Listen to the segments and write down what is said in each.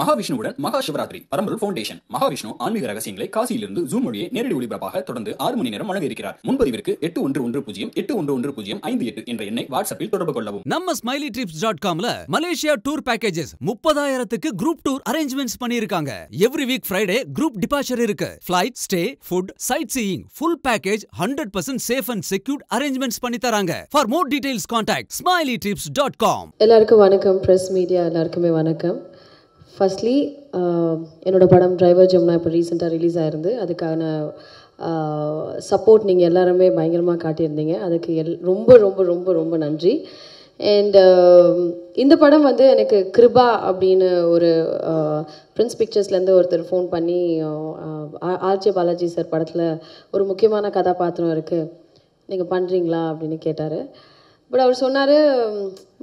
மகாவிஷ்ணுவுடன் மகா சிவராத்திரி பரம்பொருள் ஃபவுண்டேஷன் மகாவிஷ்ணு ஆன்மீக ரகசியங்களை காசியிலிருந்து ஜூம் மொழியை நேரடி ஒளிபரப்பாக தொடர்ந்து ஆறு மணி நேரம் வழங்க இருக்கிறார் முன்பதிவிற்கு எட்டு ஒன்று ஒன்று பூஜ்ஜியம் எட்டு ஒன்று ஒன்று பூஜ்ஜியம் ஐந்து எட்டு என்ற எண்ணை வாட்ஸ்அப்பில் தொடர்பு கொள்ளவும். நம்ம ஸ்மைலி ட்ரிப்ஸ் டாட் காம்ல மலேசியா டூர் பேக்கேஜஸ் முப்பதாயிரத்துக்கு குரூப் டூர் அரேஞ்ச்மெண்ட்ஸ் பண்ணியிருக்காங்க. Every week Friday group departure இருக்கு. Flight stay food sightseeing full package hundred percent safe and secured arrangements பண்ணி தராங்க. For more details contact smiley trips dot com எல்லாருக்கும் வணக்கம் press media எல்லாருக்குமே வணக்கம். Firstly uh, என்னோட படம் டிரைவர் ஜம்னா இப்போ ரீசெண்டாக ரிலீஸ் ஆயிருந்து அதுக்கான uh, சப்போர்ட் நீங்கள் எல்லாருமே பயங்கரமாக காட்டியிருந்தீங்க. அதுக்கு எல் ரொம்ப ரொம்ப ரொம்ப ரொம்ப நன்றி. அண்ட் um, இந்த படம் வந்து எனக்கு கிருபா அப்படின்னு ஒரு uh, பிரின்ஸ் பிக்சர்ஸ்லேருந்து ஒருத்தர் ஃபோன் பண்ணி ஆர்ஜே பாலாஜி சார் படத்தில் ஒரு முக்கியமான கதாபாத்திரம் இருக்குது நீங்கள் பண்ணுறீங்களா அப்படின்னு கேட்டார். பட் அவர் சொன்னார்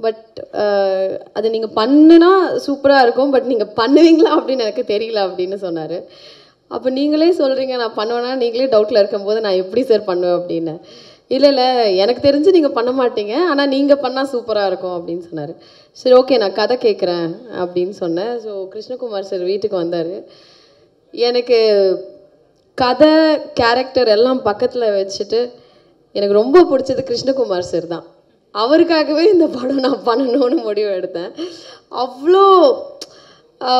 பட் uh, அது நீங்கள் பண்ணுனா சூப்பராக இருக்கும் பட் நீங்கள் பண்ணுவீங்களா? அப்படின்னு எனக்கு தெரியல அப்படின்னு சொன்னார். அப்போ நீங்களே சொல்கிறீங்க நான் பண்ணுவேன்னா நீங்களே டவுட்டில் இருக்கும்போது நான் எப்படி சார் பண்ணுவேன் அப்படின்னு. இல்லை இல்லை எனக்கு தெரிஞ்சு நீங்கள் பண்ண மாட்டீங்க ஆனால் நீங்கள் பண்ணால் சூப்பராக இருக்கும் அப்படின்னு சொன்னார். சரி ஓகே நான் கதை கேட்குறேன் அப்படின்னு சொன்னேன். ஸோ கிருஷ்ணகுமார் சார் வீட்டுக்கு வந்தார். எனக்கு கதை கேரக்டர் எல்லாம் பக்கத்தில் வச்சுட்டு எனக்கு ரொம்ப பிடிச்சது கிருஷ்ணகுமார் சார் தான். அவருக்காகவே இந்த படம் நான் பண்ணணும்னு முடிவு எடுத்தேன். அவ்வளோ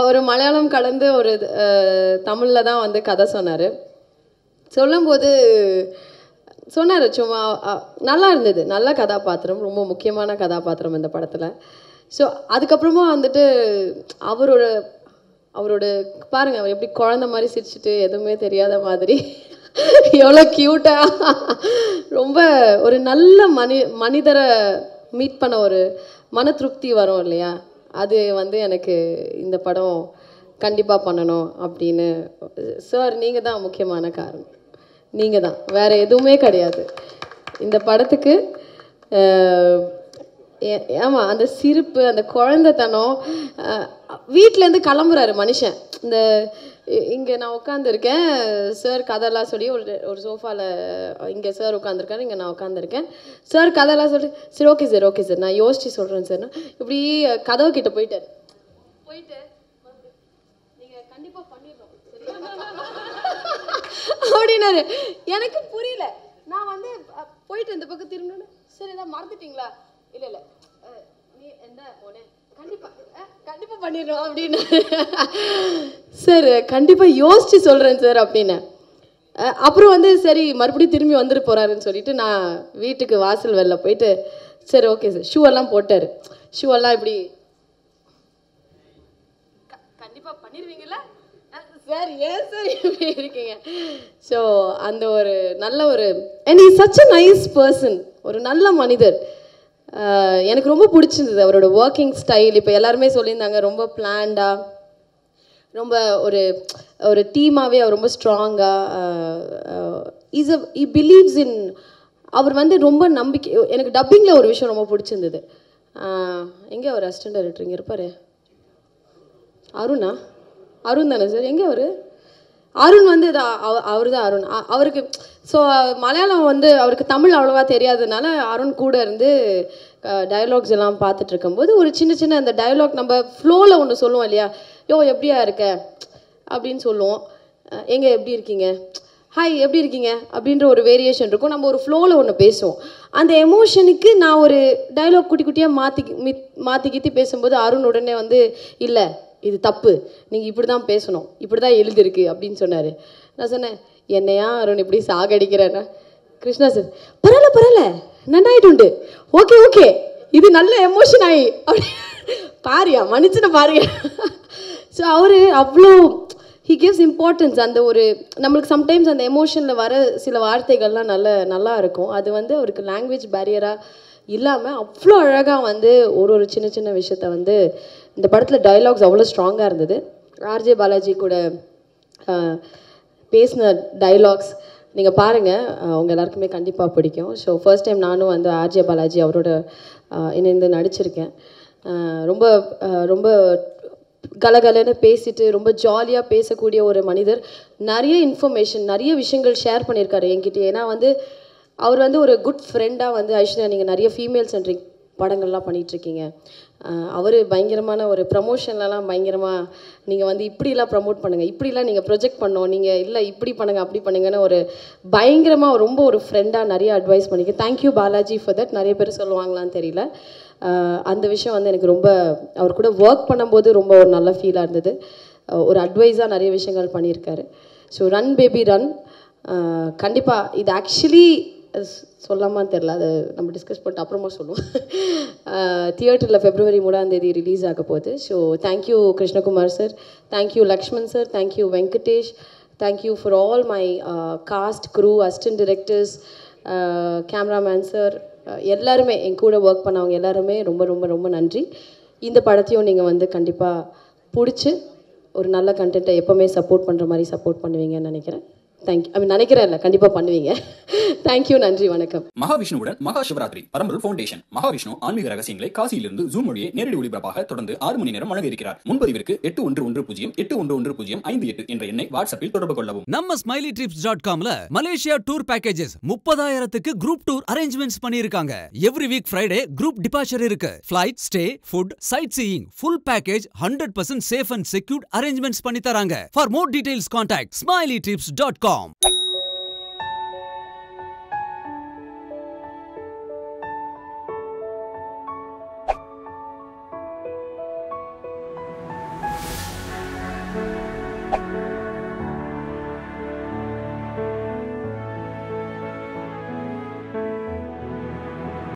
ஒரு மலையாளம் கலந்து ஒரு தமிழில் தான் வந்து கதை சொன்னார். சொல்லும்போது சொன்னார் சும்மா நல்லா இருந்தது. நல்ல கதாபாத்திரம் ரொம்ப முக்கியமான கதாபாத்திரம் இந்த படத்தில். ஸோ அதுக்கப்புறமா வந்துட்டு அவரோட அவரோட பாருங்கள் அவர் எப்படி குழந்த மாதிரி சிரிச்சுட்டு எதுவுமே தெரியாத மாதிரி எவ்வளோ க்யூட்டாக ரொம்ப ஒரு நல்ல மனி மனிதரை மீட் பண்ண ஒரு மன திருப்தி வரும் இல்லையா? அது வந்து எனக்கு இந்த படம் கண்டிப்பாக பண்ணணும் அப்படின்னு. சார் நீங்கள் தான் முக்கியமான காரணம். நீங்கள் தான். வேறு எதுவுமே கிடையாது. இந்த படத்துக்கு ஆமாம் அந்த சிரிப்பு அந்த குழந்தைத்தனம் வீட்டிலேருந்து கிளம்புறாரு மனுஷன். இந்த இங்கே நான் உட்காந்துருக்கேன் சார் கதைலாம் சொல்லி ஒரு ஒரு சோஃபாவில் இங்கே சார் உட்காந்துருக்காரு இங்கே நான் உட்காந்துருக்கேன் சார் கதைலாம் சொல்லி சரி ஓகே சார் ஓகே சார் நான் யோசிச்சு சொல்கிறேன் சார் இப்படி கதவு கிட்ட போயிட்டார். போயிட்டு நீங்கள் கண்டிப்பாக பண்ணிடணும். அப்படின்னாரு. எனக்கு புரியல. நான் வந்து போயிட்டு இந்த பக்கம் திரும்பணுன்னு சரி ஏதாவது மறந்துட்டீங்களா? இல்லை இல்லை. நீ என்ன போனேன் கண்டிப்பாக கண்டிப்பாக பண்ணிடுறோம் அப்படின்னு சார் கண்டிப்பாக யோசித்து சொல்கிறேன் சார் அப்படின்னு. அப்புறம் வந்து சரி மறுபடியும் திரும்பி வந்துட்டு போகிறாருன்னு சொல்லிட்டு நான் வீட்டுக்கு வாசல் வெளில போயிட்டு சரி ஓகே சார் ஷூ எல்லாம் போட்டார். ஷூ எல்லாம் இப்படி கண்டிப்பாக பண்ணிடுவீங்களா சார் ஏன் சார் இப்படி இருக்கீங்க? ஸோ அந்த ஒரு நல்ல ஒரு and is such a nice person ஒரு நல்ல மனிதர். எனக்கு ரொம்ப பிடிச்சிருந்தது அவரோட ஒர்க்கிங் ஸ்டைல் இப்போ எல்லாருமே சொல்லியிருந்தாங்க ரொம்ப பிளான்டாக ரொம்ப ஒரு ஒரு டீமாகவே அவர் ரொம்ப ஸ்ட்ராங்காக இஸ் அ இ பிலீவ்ஸ் இன் அவர் வந்து ரொம்ப நம்பிக்கை எனக்கு டப்பிங்கில் ஒரு விஷயம் ரொம்ப பிடிச்சிருந்தது. எங்கே அவர் அசிஸ்டன்ட் டைரக்டர் இங்கே இருப்பார்? அருணா? அருண் தானே சார் எங்கே அவர்? அருண் வந்து அவர் தான் அருண். அவருக்கு ஸோ மலையாளம் வந்து அவருக்கு தமிழ் அவ்வளோவா தெரியாததுனால அருண் கூட இருந்து டயலாக்ஸ் எல்லாம் பார்த்துட்டு இருக்கும்போது ஒரு சின்ன சின்ன அந்த டயலாக் நம்ம ஃப்ளோவில் ஒன்று சொல்லுவோம் இல்லையா? யோ எப்படியா இருக்க? அப்படின்னு சொல்லுவோம். எங்கே எப்படி இருக்கீங்க? ஹாய் எப்படி இருக்கீங்க? அப்படின்ற ஒரு வேரியேஷன் இருக்கும். நம்ம ஒரு ஃப்ளோவில் ஒன்று பேசுவோம். அந்த எமோஷனுக்கு நான் ஒரு டைலாக் குட்டி குட்டியாக மாற்றி மாற்றிக்கிட்டு பேசும்போது அருண் உடனே வந்து இல்லை இது தப்பு. நீங்கள் இப்படி தான் பேசணும். இப்படி தான் எழுதிருக்கு. அப்படின்னு சொன்னார். நான் சொன்னேன் என்னையா அருண் இப்படி சாகடிக்கிறேன்னா? கிருஷ்ணா சார் பரவாயில்ல பரவாயில்ல. நன்னாயிட்டு ஓகே ஓகே இது நல்ல எமோஷன் ஆகி அப்படி பாரியா மனுஷனை பாருங்க ஸோ அவர் அவ்வளோ ஹி கிவ்ஸ் இம்பார்ட்டன்ஸ் அந்த ஒரு நம்மளுக்கு சம்டைம்ஸ் அந்த எமோஷனில் வர சில வார்த்தைகள்லாம் நல்ல நல்லா இருக்கும். அது வந்து அவருக்கு லாங்குவேஜ் பேரியராக இல்லாமல் அவ்வளோ அழகாக வந்து ஒரு ஒரு சின்ன சின்ன விஷயத்த வந்து இந்த படத்தில் டைலாக்ஸ் அவ்வளோ ஸ்ட்ராங்காக இருந்தது. ஆர்ஜே பாலாஜி கூட பேசின டைலாக்ஸ் நீங்கள் பாருங்கள் அவங்க எல்லாருக்குமே கண்டிப்பாக பிடிக்கும். ஸோ ஃபர்ஸ்ட் டைம் நானும் வந்து ஆர்ஜே பாலாஜி அவரோட இணைந்து நடிச்சிருக்கேன். ரொம்ப ரொம்ப கலகலன்னு பேசிட்டு ரொம்ப ஜாலியாக பேசக்கூடிய ஒரு மனிதர். நிறைய இன்ஃபர்மேஷன் நிறைய விஷயங்கள் ஷேர் பண்ணியிருக்காரு என்கிட்ட ஏன்னா வந்து அவர் வந்து ஒரு குட் ஃப்ரெண்டாக வந்து ஐஸ்வர்யா நீங்கள் நிறைய ஃபீமேல் சென்ட்ரிங் படங்கள்லாம் பண்ணிகிட்ருக்கீங்க அவர் பயங்கரமான ஒரு ப்ரமோஷன்லலாம் பயங்கரமாக நீங்கள் வந்து இப்படிலாம் ப்ரமோட் பண்ணுங்கள் இப்படிலாம் நீங்கள் ப்ரொஜெக்ட் பண்ணோம் நீங்கள் இல்லை இப்படி பண்ணுங்கள் அப்படி பண்ணுங்கன்னு ஒரு பயங்கரமாக ரொம்ப ஒரு ஃப்ரெண்டாக நிறைய அட்வைஸ் பண்ணிக்க. தேங்க்யூ பாலாஜி ஃபார் தட் நிறைய பேர் சொல்லுவாங்களான்னு தெரியல. அந்த விஷயம் வந்து எனக்கு ரொம்ப அவர் கூட ஒர்க் பண்ணும்போது ரொம்ப ஒரு நல்ல ஃபீலாக இருந்தது. ஒரு அட்வைஸாக நிறைய விஷயங்கள் பண்ணியிருக்காரு. ஸோ ரன் பேபி ரன் கண்டிப்பாக இது ஆக்சுவலி சொல்லாமான்னு தெரில அதை நம்ம டிஸ்கஸ் பண்ணிட்டு அப்புறமா சொல்லுவோம். தியேட்டரில் ஃபெப்ரவரி மூணாம் தேதி ரிலீஸ் ஆக போகுது. So thank you Krishnakumar sir thank you Lakshman sir thank you Venkatesh thank you for all my cast crew assistant directors cameraman sir எல்லாருமே என் கூட ஒர்க் பண்ணவங்க எல்லாருமே ரொம்ப ரொம்ப ரொம்ப நன்றி. இந்த படத்தையும் நீங்கள் வந்து கண்டிப்பாக பிடிச்சி ஒரு நல்ல கண்டென்ட்டை எப்போவுமே சப்போர்ட் பண்ணுற மாதிரி சப்போர்ட் பண்ணுவீங்கன்னு நினைக்கிறேன். தேங்க்யூ ஐ மீன் நினைக்கிறேன் இல்லை கண்டிப்பாக பண்ணுவீங்க. தேங்க்யூ நன்றி வணக்கம். மகாவிஷ்ணுவுடன் மகா சிவராத்திரி பரம்பொருள் ஃபவுண்டேஷன் மகாவிஷ்ணு ஆன்மீக ரகசியங்களை காசியிலிருந்து ஜூம் மொழியை நேரடி ஒளிபரப்பாக தொடர்ந்து ஆறு மணி நேரம் வழங்க இருக்கிறார் முன்பதிவிற்கு எட்டு ஒன்று ஒன்று பூஜ்ஜியம் எட்டு ஒன்று ஒன்று பூஜ்ஜியம் ஐந்து எட்டு என்ற எண்ணை வாட்ஸ்அப்பில் தொடர்பு கொள்ளவும். நம்ம ஸ்மைலி ட்ரிப்ஸ் டாட் காம்ல மலேசியா டூர் பேக்கேஜஸ் முப்பதாயிரத்துக்கு குரூப் டூர் அரேஞ்ச்மெண்ட்ஸ் பண்ணிருக்காங்க every week Friday group departure இருக்கு. Flight stay food sightseeing full package hundred percent safe and secured arrangements பண்ணி தராங்க. For more details contact smiley trips dot com